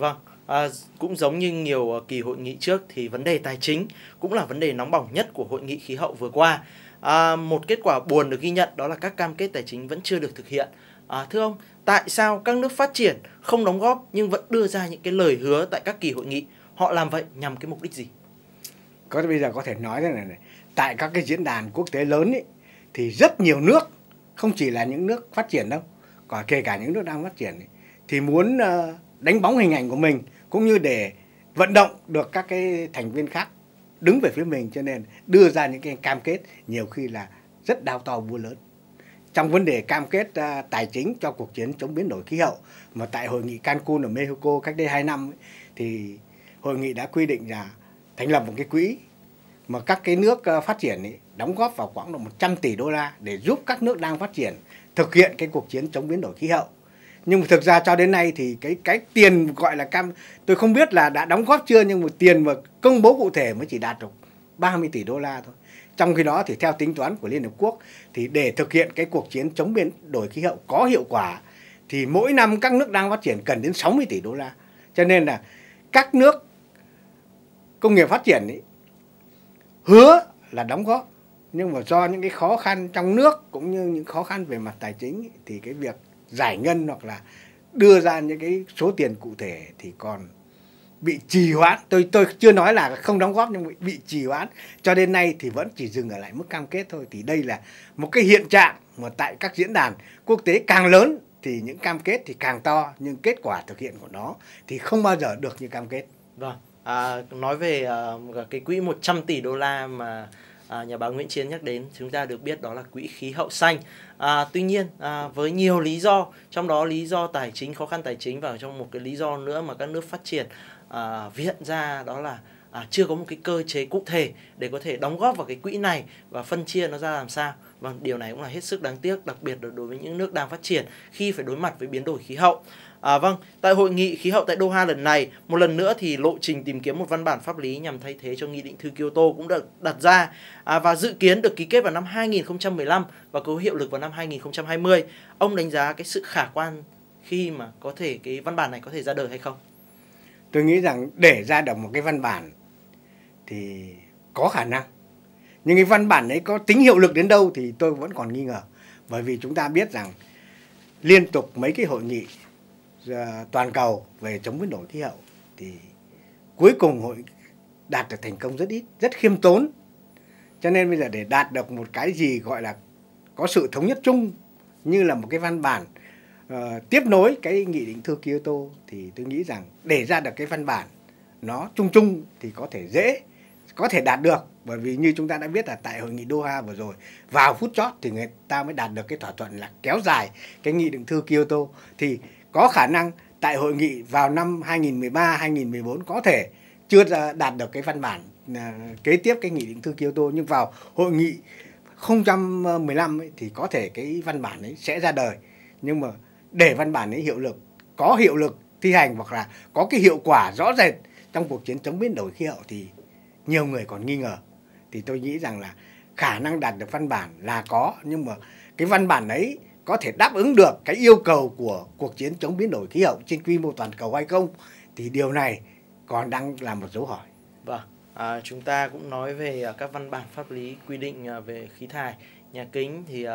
Vâng, à, cũng giống như nhiều à, kỳ hội nghị trước thì vấn đề tài chính cũng là vấn đề nóng bỏng nhất của hội nghị khí hậu vừa qua. À, một kết quả buồn được ghi nhận đó là các cam kết tài chính vẫn chưa được thực hiện. À, thưa ông, tại sao các nước phát triển không đóng góp nhưng vẫn đưa ra những cái lời hứa tại các kỳ hội nghị? Họ làm vậy nhằm cái mục đích gì? Có bây giờ có thể nói thế này, này tại các cái diễn đàn quốc tế lớn ấy, thì rất nhiều nước không chỉ là những nước phát triển đâu, còn kể cả những nước đang phát triển ấy, thì muốn uh, đánh bóng hình ảnh của mình cũng như để vận động được các cái thành viên khác đứng về phía mình. Cho nên đưa ra những cái cam kết nhiều khi là rất đau to vua lớn. Trong vấn đề cam kết uh, tài chính cho cuộc chiến chống biến đổi khí hậu mà tại hội nghị Cancun ở Mexico cách đây 2 năm ấy, thì hội nghị đã quy định là thành lập một cái quỹ mà các cái nước uh, phát triển ấy, đóng góp vào khoảng độ 100 tỷ đô la để giúp các nước đang phát triển thực hiện cái cuộc chiến chống biến đổi khí hậu nhưng mà thực ra cho đến nay thì cái cái tiền gọi là cam tôi không biết là đã đóng góp chưa nhưng mà tiền mà công bố cụ thể mới chỉ đạt được 30 tỷ đô la thôi trong khi đó thì theo tính toán của Liên Hợp Quốc thì để thực hiện cái cuộc chiến chống biến đổi khí hậu có hiệu quả thì mỗi năm các nước đang phát triển cần đến 60 tỷ đô la. Cho nên là các nước công nghiệp phát triển ấy, hứa là đóng góp nhưng mà do những cái khó khăn trong nước cũng như những khó khăn về mặt tài chính ấy, thì cái việc giải ngân hoặc là đưa ra những cái số tiền cụ thể thì còn bị trì hoãn. Tôi tôi chưa nói là không đóng góp nhưng bị bị trì hoãn. Cho đến nay thì vẫn chỉ dừng ở lại mức cam kết thôi. Thì đây là một cái hiện trạng mà tại các diễn đàn quốc tế càng lớn thì những cam kết thì càng to nhưng kết quả thực hiện của nó thì không bao giờ được như cam kết. Vâng, à, nói về uh, cái quỹ 100 tỷ đô la mà à, nhà báo Nguyễn Chiến nhắc đến chúng ta được biết đó là quỹ khí hậu xanh. À, tuy nhiên à, với nhiều lý do trong đó lý do tài chính khó khăn tài chính và trong một cái lý do nữa mà các nước phát triển à, viện ra đó là à, chưa có một cái cơ chế cụ thể để có thể đóng góp vào cái quỹ này và phân chia nó ra làm sao. Và điều này cũng là hết sức đáng tiếc đặc biệt là đối với những nước đang phát triển khi phải đối mặt với biến đổi khí hậu. À, vâng, tại hội nghị khí hậu tại Doha lần này, một lần nữa thì lộ trình tìm kiếm một văn bản pháp lý nhằm thay thế cho nghị định thư Kyoto cũng được đặt ra à, và dự kiến được ký kết vào năm 2015 và có hiệu lực vào năm 2020. Ông đánh giá cái sự khả quan khi mà có thể cái văn bản này có thể ra đời hay không? Tôi nghĩ rằng để ra được một cái văn bản thì có khả năng nhưng cái văn bản ấy có tính hiệu lực đến đâu thì tôi vẫn còn nghi ngờ bởi vì chúng ta biết rằng liên tục mấy cái hội nghị Ờ, toàn cầu về chống biến đổi khí hậu thì cuối cùng hội đạt được thành công rất ít rất khiêm tốn. Cho nên bây giờ để đạt được một cái gì gọi là có sự thống nhất chung như là một cái văn bản uh, tiếp nối cái nghị định thư Kyoto thì tôi nghĩ rằng để ra được cái văn bản nó chung chung thì có thể dễ có thể đạt được. Bởi vì như chúng ta đã biết là tại hội nghị Doha vừa rồi vào phút chót thì người ta mới đạt được cái thỏa thuận là kéo dài cái nghị định thư Kyoto thì có khả năng tại hội nghị vào năm 2013 2014 có thể chưa đạt được cái văn bản à, kế tiếp cái nghị định thư Kyoto nhưng vào hội nghị 015 ấy, thì có thể cái văn bản ấy sẽ ra đời. Nhưng mà để văn bản ấy hiệu lực có hiệu lực thi hành hoặc là có cái hiệu quả rõ rệt trong cuộc chiến chống biến đổi khí hậu thì nhiều người còn nghi ngờ. Thì tôi nghĩ rằng là khả năng đạt được văn bản là có nhưng mà cái văn bản ấy có thể đáp ứng được cái yêu cầu của cuộc chiến chống biến đổi khí hậu trên quy mô toàn cầu hay không thì điều này còn đang là một dấu hỏi. Vâng, à, chúng ta cũng nói về à, các văn bản pháp lý quy định à, về khí thải nhà kính thì uh,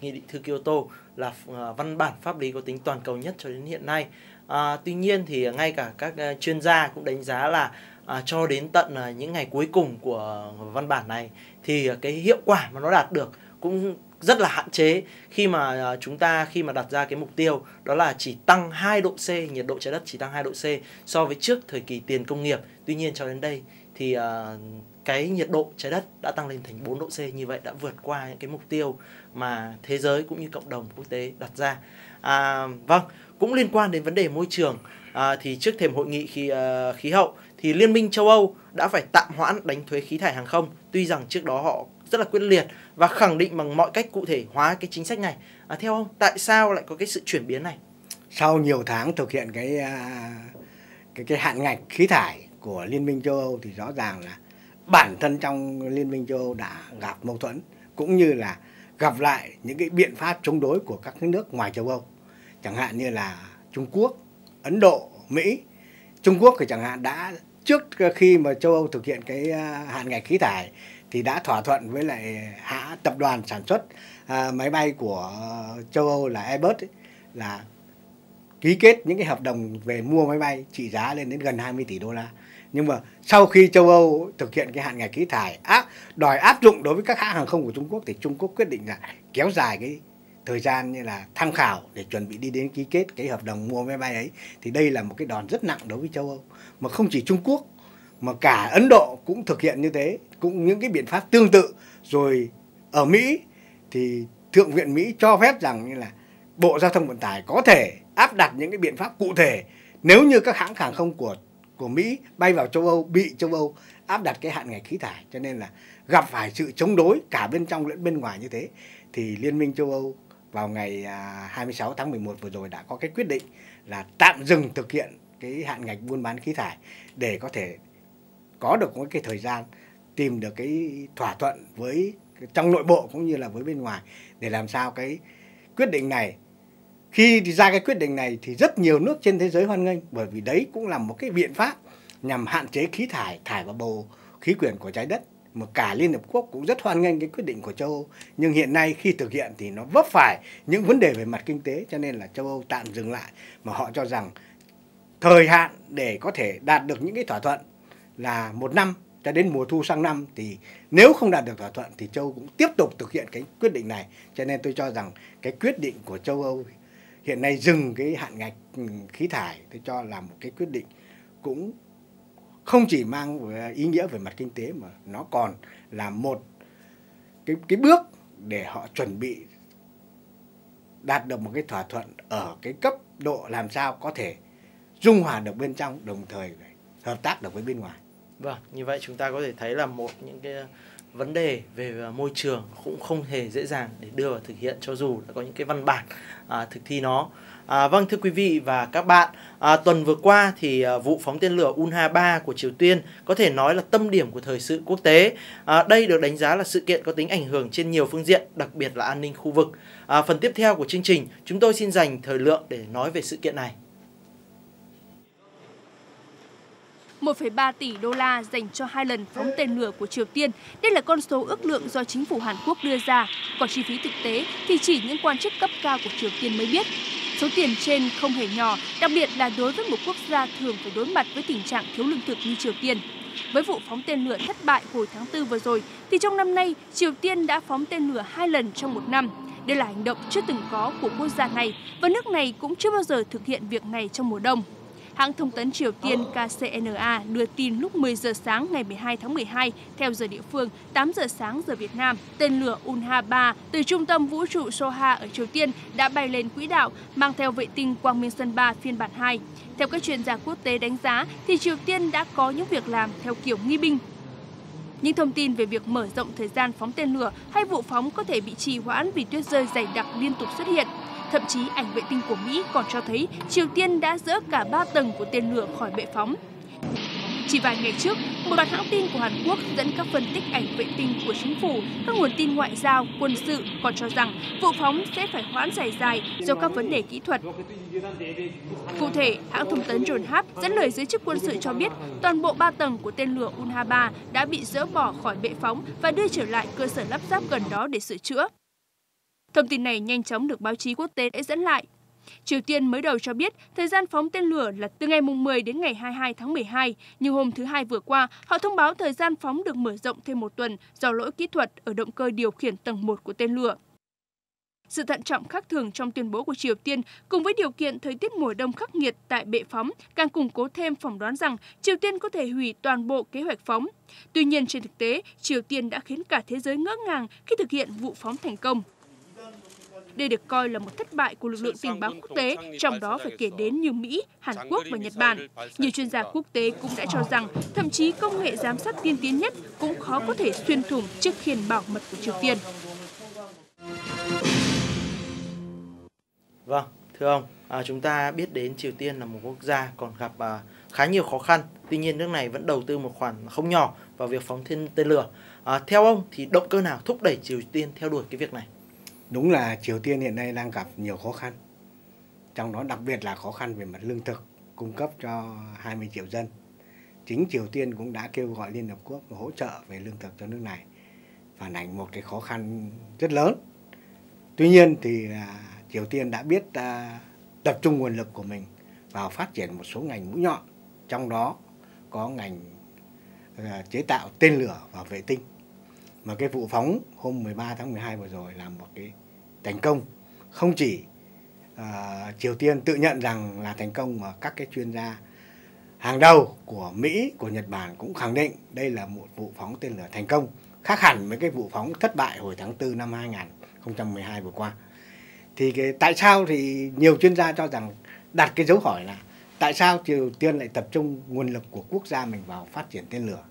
nghị định thư Kyoto là uh, văn bản pháp lý có tính toàn cầu nhất cho đến hiện nay. Uh, tuy nhiên thì ngay cả các uh, chuyên gia cũng đánh giá là uh, cho đến tận uh, những ngày cuối cùng của văn bản này thì uh, cái hiệu quả mà nó đạt được cũng rất là hạn chế khi mà à, chúng ta khi mà đặt ra cái mục tiêu đó là chỉ tăng 2 độ C, nhiệt độ trái đất chỉ tăng 2 độ C so với trước thời kỳ tiền công nghiệp. Tuy nhiên cho đến đây thì uh, cái nhiệt độ trái đất đã tăng lên thành 4 độ C như vậy đã vượt qua những cái mục tiêu mà thế giới cũng như cộng đồng quốc tế đặt ra. À, vâng, cũng liên quan đến vấn đề môi trường à, thì trước thềm hội nghị khí uh, à, khí hậu thì Liên minh châu Âu đã phải tạm hoãn đánh thuế khí thải hàng không tuy rằng trước đó họ rất là quyết liệt và khẳng định bằng mọi cách cụ thể hóa cái chính sách này. À, theo ông, tại sao lại có cái sự chuyển biến này? Sau nhiều tháng thực hiện cái à, cái cái hạn ngạch khí thải của Liên minh châu Âu thì rõ ràng là bản thân trong Liên minh châu Âu đã gặp mâu thuẫn cũng như là gặp lại những cái biện pháp chống đối của các nước ngoài châu Âu chẳng hạn như là Trung Quốc, Ấn Độ, Mỹ. Trung Quốc thì chẳng hạn đã trước khi mà châu Âu thực hiện cái à, hạn ngạch khí thải thì đã thỏa thuận với lại hãng tập đoàn sản xuất à, máy bay của châu Âu là Airbus ấy, là ký kết những cái hợp đồng về mua máy bay trị giá lên đến gần 20 tỷ đô la. Nhưng mà sau khi châu Âu thực hiện cái hạn ngạch khí thải áp đòi áp dụng đối với các hãng hàng không của Trung Quốc thì Trung Quốc quyết định là kéo dài cái thời gian như là tham khảo để chuẩn bị đi đến ký kết cái hợp đồng mua máy bay ấy thì đây là một cái đòn rất nặng đối với châu Âu mà không chỉ Trung Quốc mà cả Ấn Độ cũng thực hiện như thế, cũng những cái biện pháp tương tự. Rồi ở Mỹ thì thượng viện Mỹ cho phép rằng như là Bộ Giao thông Vận tải có thể áp đặt những cái biện pháp cụ thể. Nếu như các hãng hàng không của của Mỹ bay vào châu Âu, bị châu Âu áp đặt cái hạn ngạch khí thải, cho nên là gặp phải sự chống đối cả bên trong lẫn bên ngoài như thế, thì Liên minh châu Âu vào ngày à, 26 tháng 11 vừa rồi đã có cái quyết định là tạm dừng thực hiện cái hạn ngạch buôn bán khí thải để có thể có được một cái thời gian tìm được cái thỏa thuận với trong nội bộ cũng như là với bên ngoài để làm sao cái quyết định này. Khi ra cái quyết định này thì rất nhiều nước trên thế giới hoan nghênh bởi vì đấy cũng là một cái biện pháp nhằm hạn chế khí thải thải vào bầu khí quyển của trái đất. Mà cả Liên Hợp Quốc cũng rất hoan nghênh cái quyết định của châu Âu. Nhưng hiện nay khi thực hiện thì nó vấp phải những vấn đề về mặt kinh tế, cho nên là châu Âu tạm dừng lại. Mà họ cho rằng thời hạn để có thể đạt được những cái thỏa thuận là một năm cho đến mùa thu sang năm, thì nếu không đạt được thỏa thuận thì châu cũng tiếp tục thực hiện cái quyết định này. Cho nên tôi cho rằng cái quyết định của châu Âu hiện nay dừng cái hạn ngạch ừ, khí thải, tôi cho là một cái quyết định cũng không chỉ mang ý nghĩa về mặt kinh tế mà nó còn là một cái cái bước để họ chuẩn bị đạt được một cái thỏa thuận ở cái cấp độ làm sao có thể dung hòa được bên trong, đồng thời hợp tác được với bên ngoài. Vâng, như vậy chúng ta có thể thấy là một những cái ờ, vấn đề về ờ, môi trường cũng không hề dễ dàng để đưa vào thực hiện cho dù đã có những cái văn bản à, thực thi nó. À, vâng thưa quý vị và các bạn, à, tuần vừa qua thì à, vụ phóng tên lửa Unha 3 của Triều Tiên có thể nói là tâm điểm của thời sự quốc tế. À, đây được đánh giá là sự kiện có tính ảnh hưởng trên nhiều phương diện, đặc biệt là an ninh khu vực. À, phần tiếp theo của chương trình, chúng tôi xin dành thời lượng để nói về sự kiện này. 1,3 tỷ đô la dành cho hai lần phóng tên lửa của Triều Tiên. Đây là con số ước lượng do chính phủ Hàn Quốc đưa ra. Còn chi phí thực tế thì chỉ những quan chức cấp cao của Triều Tiên mới biết. Số tiền trên không hề nhỏ, đặc biệt là đối với một quốc gia thường phải đối mặt với tình trạng thiếu lương thực như Triều Tiên. Với vụ phóng tên lửa thất bại hồi tháng 4 vừa rồi, thì trong năm nay, Triều Tiên đã phóng tên lửa hai lần trong một năm. Đây là hành động chưa từng có của quốc gia này và nước này cũng chưa bao giờ thực hiện việc này trong mùa đông. Hãng thông tấn Triều Tiên KCNA đưa tin lúc 10 giờ sáng ngày 12 tháng 12 theo giờ địa phương, 8 giờ sáng giờ Việt Nam, tên lửa Unha-3 từ trung tâm vũ trụ Soha ở Triều Tiên đã bay lên quỹ đạo mang theo vệ tinh Quang Minh Sơn 3 phiên bản 2. Theo các chuyên gia quốc tế đánh giá thì Triều Tiên đã có những việc làm theo kiểu nghi binh những thông tin về việc mở rộng thời gian phóng tên lửa hay vụ phóng có thể bị trì hoãn vì tuyết rơi dày đặc liên tục xuất hiện. Thậm chí ảnh vệ tinh của Mỹ còn cho thấy Triều Tiên đã dỡ cả 3 tầng của tên lửa khỏi bệ phóng. Chỉ vài ngày trước, một loạt hãng tin của Hàn Quốc dẫn các phân tích ảnh vệ tinh của chính phủ, các nguồn tin ngoại giao, quân sự còn cho rằng vụ phóng sẽ phải hoãn dài dài do các vấn đề kỹ thuật. Cụ thể, hãng thông tấn Yonhap dẫn lời giới chức quân sự cho biết toàn bộ 3 tầng của tên lửa Unha-3 đã bị dỡ bỏ khỏi bệ phóng và đưa trở lại cơ sở lắp ráp gần đó để sửa chữa. Thông tin này nhanh chóng được báo chí quốc tế đã dẫn lại. Triều Tiên mới đầu cho biết thời gian phóng tên lửa là từ ngày 10 đến ngày 22 tháng 12, nhưng hôm thứ Hai vừa qua, họ thông báo thời gian phóng được mở rộng thêm một tuần do lỗi kỹ thuật ở động cơ điều khiển tầng 1 của tên lửa. Sự thận trọng khác thường trong tuyên bố của Triều Tiên cùng với điều kiện thời tiết mùa đông khắc nghiệt tại bệ phóng càng củng cố thêm phỏng đoán rằng Triều Tiên có thể hủy toàn bộ kế hoạch phóng. Tuy nhiên trên thực tế, Triều Tiên đã khiến cả thế giới ngỡ ngàng khi thực hiện vụ phóng thành công. Đây được coi là một thất bại của lực lượng tình báo quốc tế, trong đó phải kể đến như Mỹ, Hàn Quốc và Nhật Bản. Nhiều chuyên gia quốc tế cũng đã cho rằng thậm chí công nghệ giám sát tiên tiến nhất cũng khó có thể xuyên thủng chiếc khiên bảo mật của Triều Tiên. Vâng, thưa ông, à, chúng ta biết đến Triều Tiên là một quốc gia còn gặp à, khá nhiều khó khăn. Tuy nhiên nước này vẫn đầu tư một khoản không nhỏ vào việc phóng thiên tên lửa. À, theo ông thì động cơ nào thúc đẩy Triều Tiên theo đuổi cái việc này? Đúng là Triều Tiên hiện nay đang gặp nhiều khó khăn. Trong đó đặc biệt là khó khăn về mặt lương thực, cung cấp cho 20 triệu dân. Chính Triều Tiên cũng đã kêu gọi Liên Hợp Quốc hỗ trợ về lương thực cho nước này. Phản ảnh một cái khó khăn rất lớn. Tuy nhiên thì à, Triều Tiên đã biết à, tập trung nguồn lực của mình vào phát triển một số ngành mũi nhọn. Trong đó có ngành à, chế tạo tên lửa và vệ tinh mà cái vụ phóng hôm 13 tháng 12 vừa rồi là một cái thành công. Không chỉ uh, Triều Tiên tự nhận rằng là thành công mà các cái chuyên gia hàng đầu của Mỹ của Nhật Bản cũng khẳng định đây là một vụ phóng tên lửa thành công khác hẳn với cái vụ phóng thất bại hồi tháng 4 năm 2012 vừa qua. Thì cái, tại sao thì nhiều chuyên gia cho rằng đặt cái dấu hỏi là tại sao Triều Tiên lại tập trung nguồn lực của quốc gia mình vào phát triển tên lửa?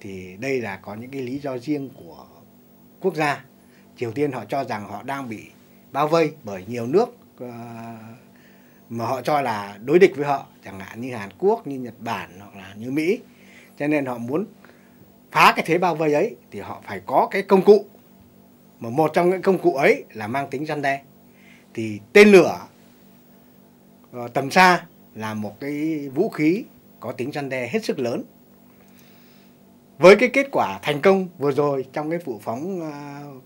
Thì đây là có những cái lý do riêng của quốc gia. Triều Tiên họ cho rằng họ đang bị bao vây bởi nhiều nước ờ, mà họ cho là đối địch với họ, chẳng hạn như Hàn Quốc, như Nhật Bản hoặc là như Mỹ. Cho nên họ muốn phá cái thế bao vây ấy thì họ phải có cái công cụ. Mà một trong những công cụ ấy là mang tính răn đe. Thì tên lửa ờ, tầm xa là một cái vũ khí có tính răn đe hết sức lớn với cái kết quả thành công vừa rồi trong cái vụ phóng ờ,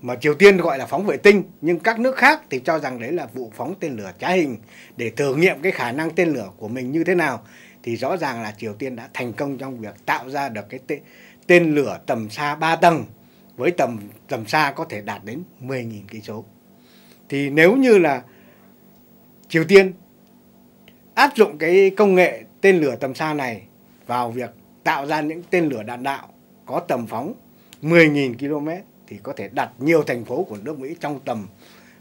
mà Triều Tiên gọi là phóng vệ tinh nhưng các nước khác thì cho rằng đấy là vụ phóng tên lửa trái hình để thử nghiệm cái khả năng tên lửa của mình như thế nào thì rõ ràng là Triều Tiên đã thành công trong việc tạo ra được cái tên, tên lửa tầm xa 3 tầng với tầm tầm xa có thể đạt đến 10.000 cây số. Thì nếu như là Triều Tiên áp dụng cái công nghệ tên lửa tầm xa này vào việc tạo ra những tên lửa đạn đạo có tầm phóng 10.000 km thì có thể đặt nhiều thành phố của nước Mỹ trong tầm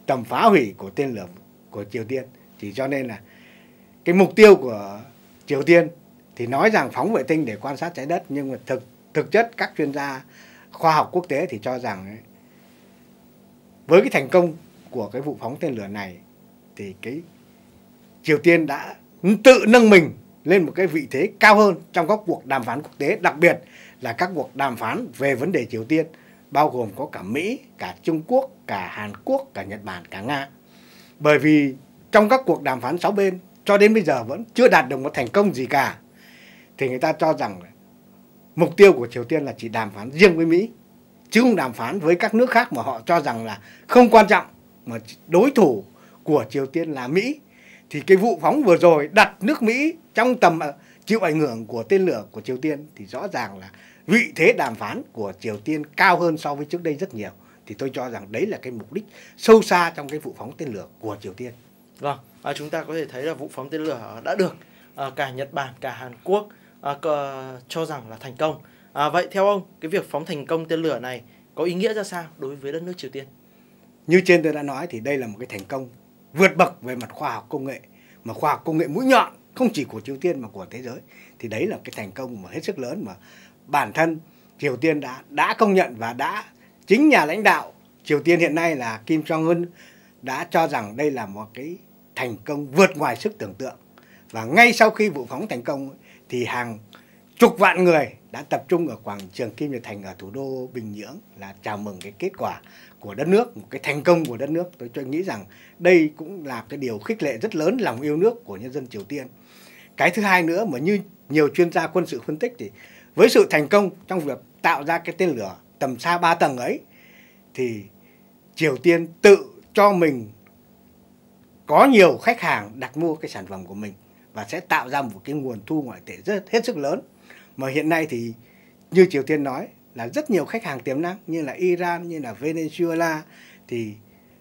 tầm phá hủy của tên lửa của Triều Tiên. thì cho nên là cái mục tiêu của Triều Tiên thì nói rằng phóng vệ tinh để quan sát trái đất nhưng mà thực thực chất các chuyên gia khoa học quốc tế thì cho rằng ấy, với cái thành công của cái vụ phóng tên lửa này thì cái Triều Tiên đã tự nâng mình lên một cái vị thế cao hơn trong các cuộc đàm phán quốc tế, đặc biệt là các cuộc đàm phán về vấn đề Triều Tiên, bao gồm có cả Mỹ, cả Trung Quốc, cả Hàn Quốc, cả Nhật Bản, cả Nga. Bởi vì trong các cuộc đàm phán sáu bên cho đến bây giờ vẫn chưa đạt được một thành công gì cả. Thì người ta cho rằng mục tiêu của Triều Tiên là chỉ đàm phán riêng với Mỹ chứ không đàm phán với các nước khác mà họ cho rằng là không quan trọng mà đối thủ của Triều Tiên là Mỹ thì cái vụ phóng vừa rồi đặt nước Mỹ trong tầm ờ, chịu ảnh hưởng của tên lửa của Triều Tiên thì rõ ràng là vị thế đàm phán của Triều Tiên cao hơn so với trước đây rất nhiều thì tôi cho rằng đấy là cái mục đích sâu xa trong cái vụ phóng tên lửa của Triều Tiên. Vâng, à, chúng ta có thể thấy là vụ phóng tên lửa đã được à, cả Nhật Bản cả Hàn Quốc à, cho rằng là thành công. À, vậy theo ông, cái việc phóng thành công tên lửa này có ý nghĩa ra sao đối với đất nước Triều Tiên? Như trên tôi đã nói thì đây là một cái thành công vượt bậc về mặt khoa học công nghệ, mà khoa học công nghệ mũi nhọn, không chỉ của Triều Tiên mà của thế giới. Thì đấy là cái thành công mà hết sức lớn mà bản thân Triều Tiên đã đã công nhận và đã chính nhà lãnh đạo Triều Tiên hiện nay là Kim Jong Un đã cho rằng đây là một cái thành công vượt ngoài sức tưởng tượng. Và ngay sau khi vụ phóng thành công thì hàng chục vạn người đã tập trung ở quảng trường Kim Nhật Thành ở thủ đô Bình Nhưỡng là chào mừng cái kết quả của đất nước, một cái thành công của đất nước. Tôi cho nghĩ rằng đây cũng là cái điều khích lệ rất lớn lòng yêu nước của nhân dân Triều Tiên. Cái thứ hai nữa mà như nhiều chuyên gia quân sự phân tích thì với sự thành công trong việc tạo ra cái tên lửa tầm xa 3 tầng ấy thì Triều Tiên tự cho mình có nhiều khách hàng đặt mua cái sản phẩm của mình và sẽ tạo ra một cái nguồn thu ngoại tệ rất hết sức lớn mà hiện nay thì như Triều Tiên nói là rất nhiều khách hàng tiềm năng như là Iran như là Venezuela thì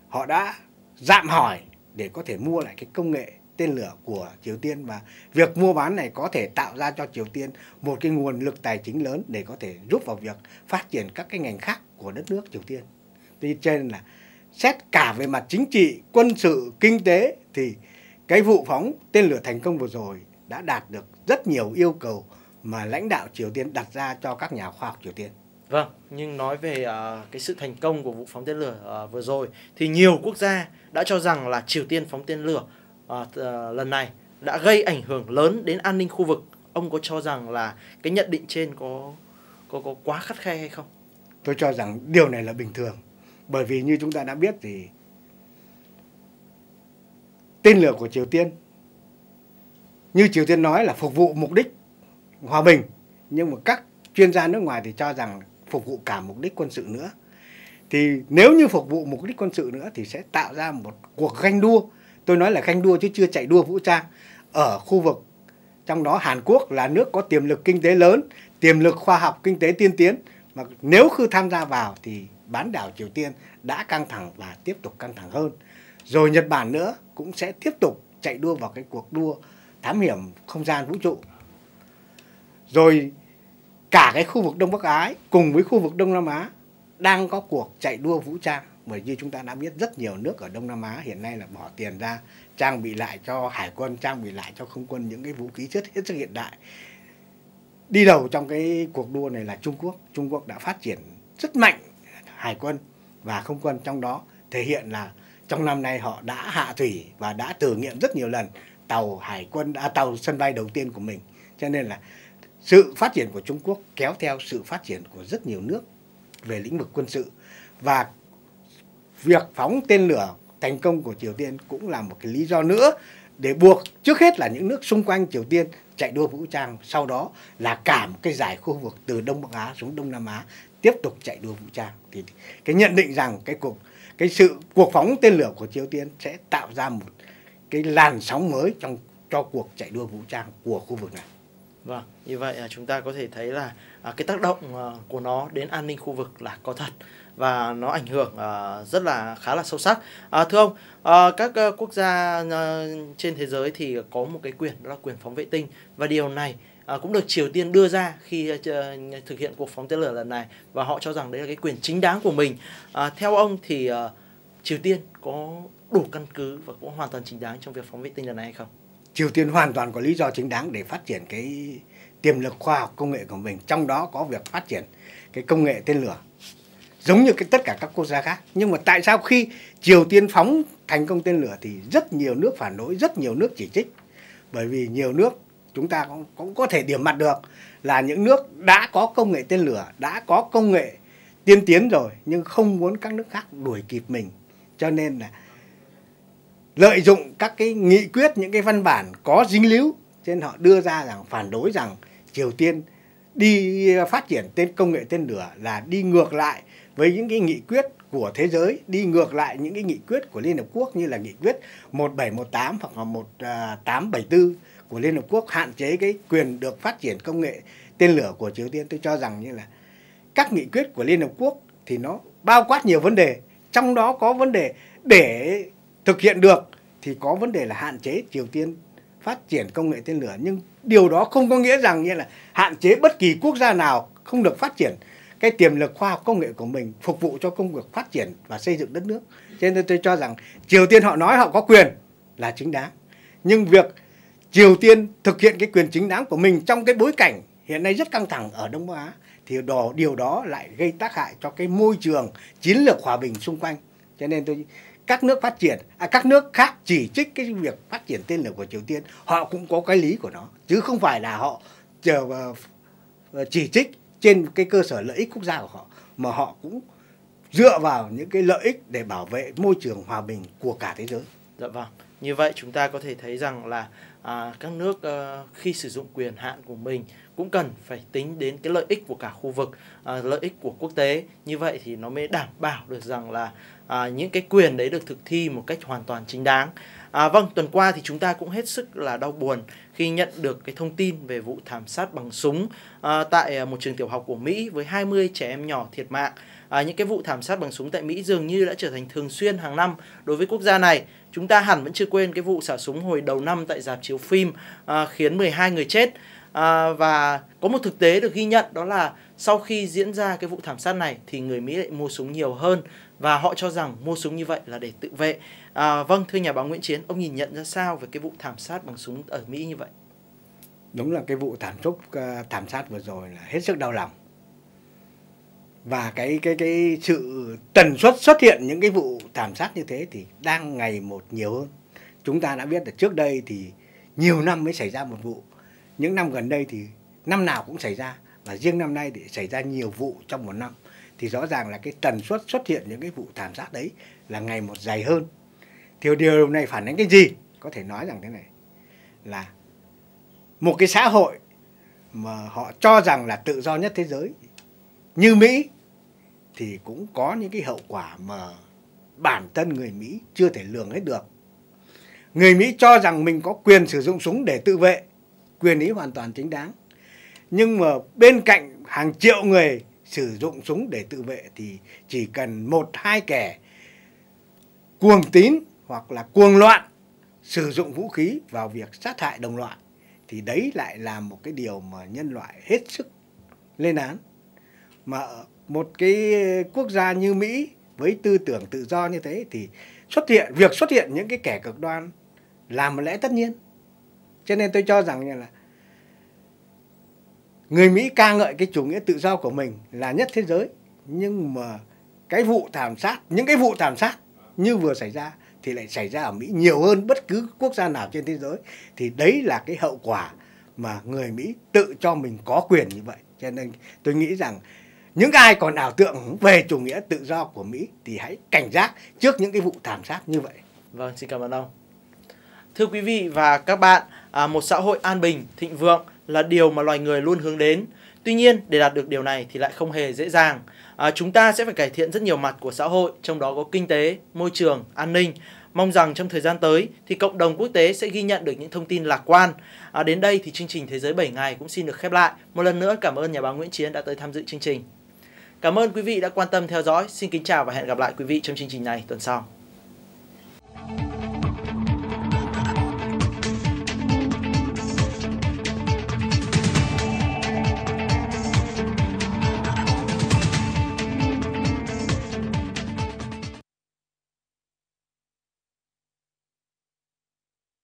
họ đã dạm hỏi để có thể mua lại cái công nghệ tên lửa của Triều Tiên và việc mua bán này có thể tạo ra cho Triều Tiên một cái nguồn lực tài chính lớn để có thể giúp vào việc phát triển các cái ngành khác của đất nước Triều Tiên. Tuy trên là xét cả về mặt chính trị, quân sự, kinh tế thì cái vụ phóng tên lửa thành công vừa rồi đã đạt được rất nhiều yêu cầu mà lãnh đạo Triều Tiên đặt ra cho các nhà khoa học Triều Tiên. Vâng, nhưng nói về uh, cái sự thành công của vụ phóng tên lửa uh, vừa rồi thì nhiều quốc gia đã cho rằng là Triều Tiên phóng tên lửa uh, uh, lần này đã gây ảnh hưởng lớn đến an ninh khu vực. Ông có cho rằng là cái nhận định trên có có có quá khắt khe hay không? Tôi cho rằng điều này là bình thường. Bởi vì như chúng ta đã biết thì tên lửa của Triều Tiên như Triều Tiên nói là phục vụ mục đích hòa bình nhưng mà các chuyên gia nước ngoài thì cho rằng phục vụ cả mục đích quân sự nữa. Thì nếu như phục vụ mục đích quân sự nữa thì sẽ tạo ra một cuộc ganh đua. Tôi nói là ganh đua chứ chưa chạy đua vũ trang. Ở khu vực, trong đó Hàn Quốc là nước có tiềm lực kinh tế lớn, tiềm lực khoa học kinh tế tiên tiến. Mà nếu cứ tham gia vào thì bán đảo Triều Tiên đã căng thẳng và tiếp tục căng thẳng hơn. Rồi Nhật Bản nữa cũng sẽ tiếp tục chạy đua vào cái cuộc đua thám hiểm không gian vũ trụ. Rồi cả cái khu vực Đông Bắc Á cùng với khu vực Đông Nam Á đang có cuộc chạy đua vũ trang. Bởi như chúng ta đã biết rất nhiều nước ở Đông Nam Á hiện nay là bỏ tiền ra trang bị lại cho hải quân trang bị lại cho không quân những cái vũ khí rất hết sức hiện đại. Đi đầu trong cái cuộc đua này là Trung Quốc. Trung Quốc đã phát triển rất mạnh hải quân và không quân trong đó. Thể hiện là trong năm nay họ đã hạ thủy và đã thử nghiệm rất nhiều lần. Tàu hải quân à, tàu sân bay đầu tiên của mình. Cho nên là sự phát triển của Trung Quốc kéo theo sự phát triển của rất nhiều nước về lĩnh vực quân sự và việc phóng tên lửa thành công của Triều Tiên cũng là một cái lý do nữa để buộc trước hết là những nước xung quanh Triều Tiên chạy đua vũ trang, sau đó là cả một cái giải khu vực từ Đông Bắc Á xuống Đông Nam Á tiếp tục chạy đua vũ trang thì cái nhận định rằng cái cuộc, cái sự cuộc phóng tên lửa của Triều Tiên sẽ tạo ra một cái làn sóng mới trong, cho cuộc chạy đua vũ trang của khu vực này. Vâng, như vậy à, chúng ta có thể thấy là à, cái tác động à, của nó đến an ninh khu vực là có thật và nó ảnh hưởng rất là khá là sâu sắc. thưa ông, các quốc gia trên thế giới thì có một cái quyền đó là quyền phóng vệ tinh và điều này cũng được Triều Tiên đưa ra khi thực hiện cuộc phóng tên lửa lần này và họ cho rằng đấy là cái quyền chính đáng của mình. theo ông thì Triều Tiên có đủ căn cứ và cũng hoàn toàn chính đáng trong việc phóng vệ tinh lần này hay không? Triều Tiên hoàn toàn có lý do chính đáng để phát triển cái tiềm lực khoa học công nghệ của mình, trong đó có việc phát triển cái công nghệ tên lửa giống như cái tất cả các quốc gia khác. Nhưng mà tại sao khi Triều Tiên phóng thành công tên lửa thì rất nhiều nước phản đối, rất nhiều nước chỉ trích. Bởi vì nhiều nước chúng ta cũng, cũng có thể điểm mặt được là những nước đã có công nghệ tên lửa, đã có công nghệ tiên tiến rồi nhưng không muốn các nước khác đuổi kịp mình. Cho nên là lợi dụng các cái nghị quyết những cái văn bản có dính líu trên họ đưa ra rằng phản đối rằng Triều Tiên đi phát triển tên công nghệ tên lửa là đi ngược lại với những cái nghị quyết của thế giới, đi ngược lại những cái nghị quyết của Liên Hợp Quốc như là nghị quyết 1718 hoặc là 1874 à, của Liên Hợp Quốc hạn chế cái quyền được phát triển công nghệ tên lửa của Triều Tiên. Tôi cho rằng như là các nghị quyết của Liên Hợp Quốc thì nó bao quát nhiều vấn đề, trong đó có vấn đề để thực hiện được thì có vấn đề là hạn chế Triều Tiên phát triển công nghệ tên lửa. Nhưng điều đó không có nghĩa rằng như là hạn chế bất kỳ quốc gia nào không được phát triển. Cái tiềm lực khoa học công nghệ của mình phục vụ cho công việc phát triển và xây dựng đất nước. Cho nên tôi cho rằng Triều Tiên họ nói họ có quyền là chính đáng. Nhưng việc Triều Tiên thực hiện cái quyền chính đáng của mình trong cái bối cảnh hiện nay rất căng thẳng ở Đông Bắc Á thì đó, điều đó lại gây tác hại cho cái môi trường chiến lược hòa bình xung quanh. Cho nên tôi các nước phát triển à, các nước khác chỉ trích cái việc phát triển tên lửa của Triều Tiên họ cũng có cái lý của nó chứ không phải là họ chờ chỉ trích trên cái cơ sở lợi ích quốc gia của họ mà họ cũng dựa vào những cái lợi ích để bảo vệ môi trường hòa bình của cả thế giới. Dạ vâng. Như vậy chúng ta có thể thấy rằng là à, các nước à, khi sử dụng quyền hạn của mình cũng cần phải tính đến cái lợi ích của cả khu vực, à, lợi ích của quốc tế. Như vậy thì nó mới đảm bảo được rằng là à, những cái quyền đấy được thực thi một cách hoàn toàn chính đáng. À, vâng, tuần qua thì chúng ta cũng hết sức là đau buồn khi nhận được cái thông tin về vụ thảm sát bằng súng à, tại à, một trường tiểu học của Mỹ với 20 trẻ em nhỏ thiệt mạng. À, những cái vụ thảm sát bằng súng tại Mỹ dường như đã trở thành thường xuyên hàng năm đối với quốc gia này. Chúng ta hẳn vẫn chưa quên cái vụ xả súng hồi đầu năm tại dạp chiếu phim à, khiến 12 người chết. À, và có một thực tế được ghi nhận đó là sau khi diễn ra cái vụ thảm sát này thì người Mỹ lại mua súng nhiều hơn và họ cho rằng mua súng như vậy là để tự vệ. À, vâng, thưa nhà báo Nguyễn Chiến, ông nhìn nhận ra sao về cái vụ thảm sát bằng súng ở Mỹ như vậy? Đúng là cái vụ thảm chúc à, thảm sát vừa rồi là hết sức đau lòng. Và cái cái cái sự tần suất xuất hiện những cái vụ thảm sát như thế thì đang ngày một nhiều hơn. Chúng ta đã biết là trước đây thì nhiều năm mới xảy ra một vụ. Những năm gần đây thì năm nào cũng xảy ra và riêng năm nay thì xảy ra nhiều vụ trong một năm thì rõ ràng là cái tần suất xuất hiện những cái vụ thảm sát đấy là ngày một dày hơn. Thì điều này phản ánh cái gì? Có thể nói rằng thế này là một cái xã hội mà họ cho rằng là tự do nhất thế giới như Mỹ thì cũng có những cái hậu quả mà bản thân người Mỹ chưa thể lường hết được. Người Mỹ cho rằng mình có quyền sử dụng súng để tự vệ, quyền ý hoàn toàn chính đáng. Nhưng mà bên cạnh hàng triệu người sử dụng súng để tự vệ thì chỉ cần một, hai kẻ cuồng tín hoặc là cuồng loạn sử dụng vũ khí vào việc sát hại đồng loại thì đấy lại là một cái điều mà nhân loại hết sức lên án. Mà một cái quốc gia như Mỹ với tư tưởng tự do như thế thì xuất hiện, việc xuất hiện những cái kẻ cực đoan là một lẽ tất nhiên. Cho nên tôi cho rằng là người Mỹ ca ngợi cái chủ nghĩa tự do của mình là nhất thế giới nhưng mà cái vụ thảm sát những cái vụ thảm sát như vừa xảy ra thì lại xảy ra ở Mỹ nhiều hơn bất cứ quốc gia nào trên thế giới thì đấy là cái hậu quả mà người Mỹ tự cho mình có quyền như vậy cho nên tôi nghĩ rằng những ai còn ảo tưởng về chủ nghĩa tự do của Mỹ thì hãy cảnh giác trước những cái vụ thảm sát như vậy. Vâng, xin cảm ơn ông. Thưa quý vị và các bạn, à, một xã hội an bình, thịnh vượng là điều mà loài người luôn hướng đến. Tuy nhiên, để đạt được điều này thì lại không hề dễ dàng. À, chúng ta sẽ phải cải thiện rất nhiều mặt của xã hội, trong đó có kinh tế, môi trường, an ninh. Mong rằng trong thời gian tới thì cộng đồng quốc tế sẽ ghi nhận được những thông tin lạc quan. À, đến đây thì chương trình Thế giới 7 ngày cũng xin được khép lại. Một lần nữa cảm ơn nhà báo Nguyễn Chiến đã tới tham dự chương trình. Cảm ơn quý vị đã quan tâm theo dõi. Xin kính chào và hẹn gặp lại quý vị trong chương trình này tuần sau.